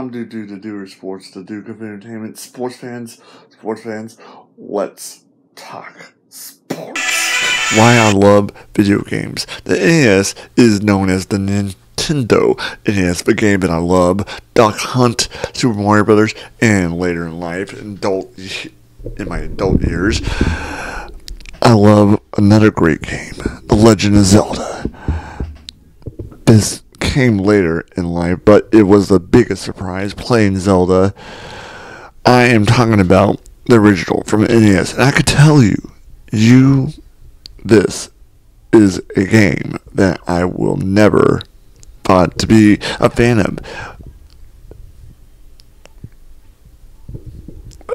I'm Duke Doo, the Doer Sports, the Duke of Entertainment. Sports fans, sports fans, let's talk sports. Why I love video games. The NES is known as the Nintendo NES, the game that I love. Duck Hunt, Super Mario Brothers, and later in life, adult in my adult years, I love another great game, The Legend of Zelda. This came later in life, but it was the biggest surprise playing Zelda. I am talking about the original from NES, and I could tell you, you, this is a game that I will never thought to be a fan of.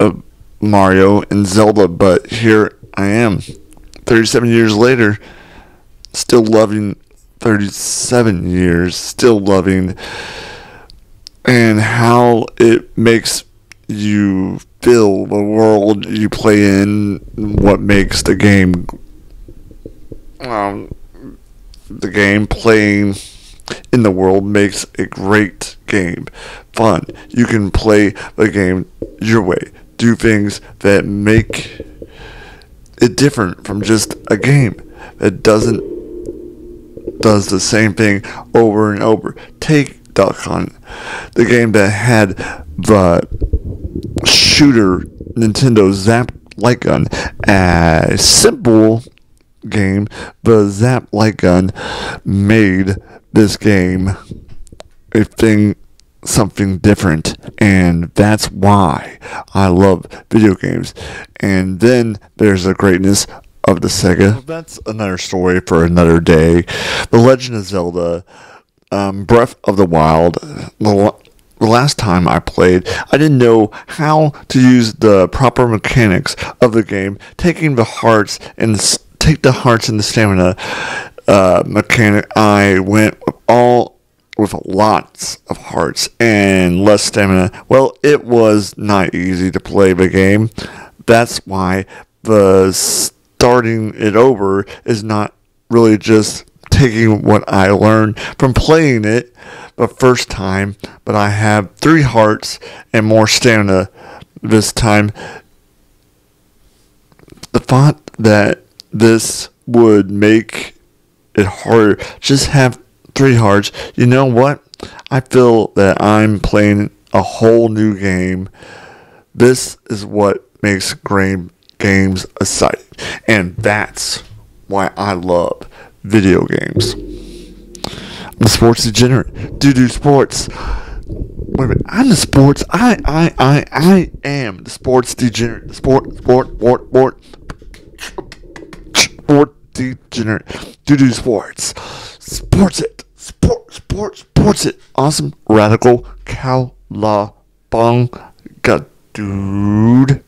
Of Mario and Zelda, but here I am, 37 years later, still loving 37 years, still loving, and how it makes you feel the world you play in, what makes the game, um, the game playing in the world makes a great game fun. You can play the game your way, do things that make it different from just a game that doesn't does the same thing over and over. Take Duck Hunt, the game that had the shooter Nintendo Zap Light Gun, a simple game, but Zap Light Gun made this game a thing something different and that's why I love video games. And then there's the greatness of the Sega. That's another story for another day. The Legend of Zelda, um, Breath of the Wild. The, the last time I played, I didn't know how to use the proper mechanics of the game, taking the hearts and take the hearts and the stamina uh, mechanic. I went all with lots of hearts and less stamina. Well, it was not easy to play the game. That's why the starting it over is not really just taking what I learned from playing it the first time, but I have three hearts and more stamina this time. The thought that this would make it harder, just have three hearts. You know what? I feel that I'm playing a whole new game. This is what makes game games exciting. And that's why I love video games. I'm a sports degenerate. Do do sports. Wait a minute. I'm the sports. I I I I am the sports degenerate. Sport sport sport sport sport degenerate. Do do sports. Sports it. Sport sports sports it. Awesome. Radical. Cow la bong. God dude.